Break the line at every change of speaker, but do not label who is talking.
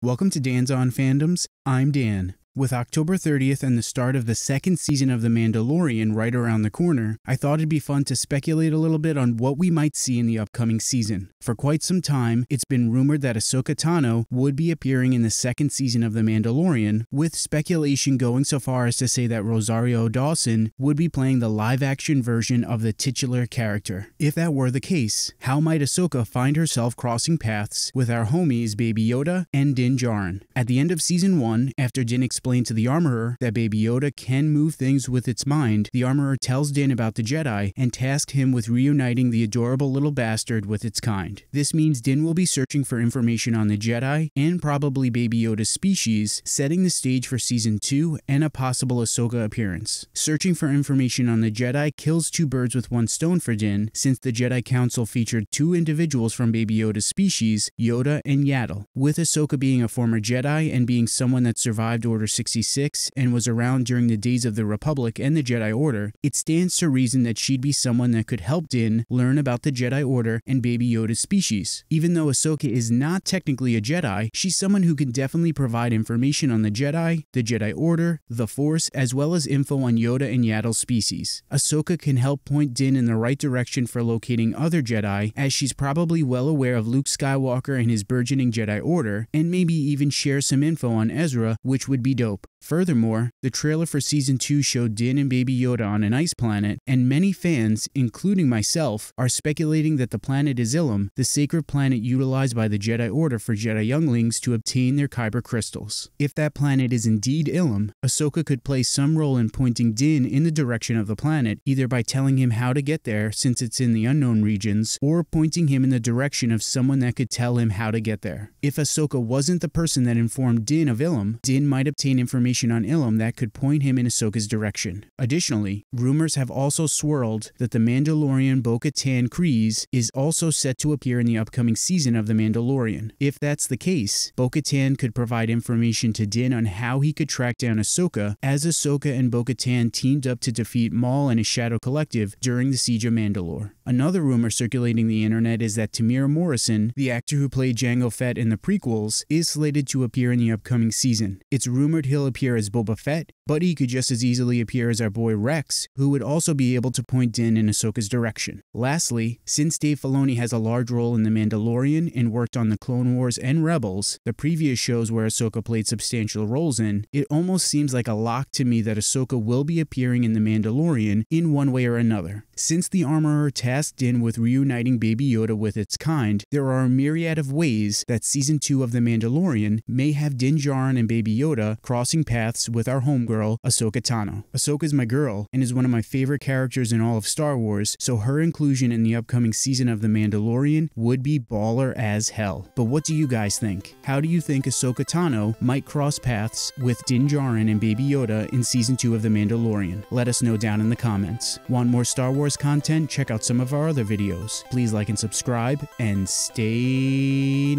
Welcome to Dan's On Fandoms. I'm Dan. With October 30th and the start of the second season of The Mandalorian right around the corner, I thought it'd be fun to speculate a little bit on what we might see in the upcoming season. For quite some time, it's been rumored that Ahsoka Tano would be appearing in the second season of The Mandalorian, with speculation going so far as to say that Rosario Dawson would be playing the live action version of the titular character. If that were the case, how might Ahsoka find herself crossing paths with our homies Baby Yoda and Din Djarin? At the end of season 1, after Din explains to the armorer that Baby Yoda can move things with its mind, the armorer tells Din about the Jedi and tasks him with reuniting the adorable little bastard with its kind. This means Din will be searching for information on the Jedi and probably Baby Yoda's species, setting the stage for season 2 and a possible Ahsoka appearance. Searching for information on the Jedi kills two birds with one stone for Din, since the Jedi Council featured two individuals from Baby Yoda's species, Yoda and Yaddle, with Ahsoka being a former Jedi and being someone that survived Order 66 and was around during the days of the Republic and the Jedi Order, it stands to reason that she'd be someone that could help Din learn about the Jedi Order and Baby Yoda's species. Even though Ahsoka is not technically a Jedi, she's someone who can definitely provide information on the Jedi, the Jedi Order, the Force, as well as info on Yoda and Yaddle's species. Ahsoka can help point Din in the right direction for locating other Jedi, as she's probably well aware of Luke Skywalker and his burgeoning Jedi Order, and maybe even share some info on Ezra, which would be dope dope. Furthermore, the trailer for season 2 showed Din and Baby Yoda on an ice planet, and many fans, including myself, are speculating that the planet is Ilum, the sacred planet utilized by the Jedi Order for Jedi younglings to obtain their Kyber crystals. If that planet is indeed Ilum, Ahsoka could play some role in pointing Din in the direction of the planet, either by telling him how to get there since it's in the unknown regions, or pointing him in the direction of someone that could tell him how to get there. If Ahsoka wasn't the person that informed Din of Ilum, Din might obtain information information on Ilum that could point him in Ahsoka's direction. Additionally, rumors have also swirled that the Mandalorian Bo-Katan Kryze is also set to appear in the upcoming season of The Mandalorian. If that's the case, Bo-Katan could provide information to Din on how he could track down Ahsoka as Ahsoka and Bo-Katan teamed up to defeat Maul and his Shadow Collective during the Siege of Mandalore. Another rumor circulating the internet is that Temuera Morrison, the actor who played Jango Fett in the prequels, is slated to appear in the upcoming season. It's rumored he'll appear as Boba Fett, he could just as easily appear as our boy Rex, who would also be able to point Din in Ahsoka's direction. Lastly, since Dave Filoni has a large role in The Mandalorian and worked on the Clone Wars and Rebels, the previous shows where Ahsoka played substantial roles in, it almost seems like a lock to me that Ahsoka will be appearing in The Mandalorian in one way or another. Since the Armorer tasked Din with reuniting Baby Yoda with its kind, there are a myriad of ways that Season 2 of The Mandalorian may have Din Djarin and Baby Yoda crossing paths with our homegirl, Ahsoka Tano. Ahsoka's my girl and is one of my favorite characters in all of Star Wars, so her inclusion in the upcoming season of The Mandalorian would be baller as hell. But what do you guys think? How do you think Ahsoka Tano might cross paths with Din Djarin and Baby Yoda in Season 2 of The Mandalorian? Let us know down in the comments. Want more Star Wars content, check out some of our other videos. Please like and subscribe, and stay